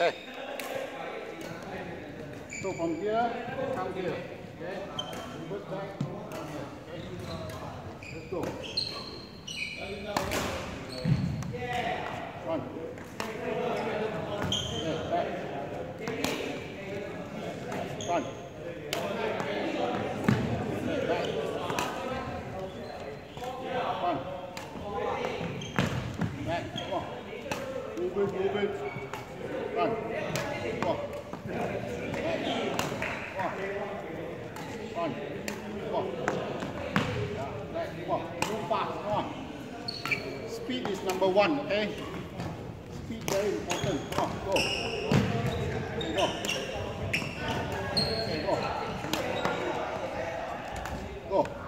Okay. So from here, come here. Okay. Reverse back. Okay. Let's go. Yeah. One. Yeah, back. One. Move it, move it. on. Move fast, come on. Speed is number one, okay? Speed very important. Come on, go. Okay, go. Okay, go. Go.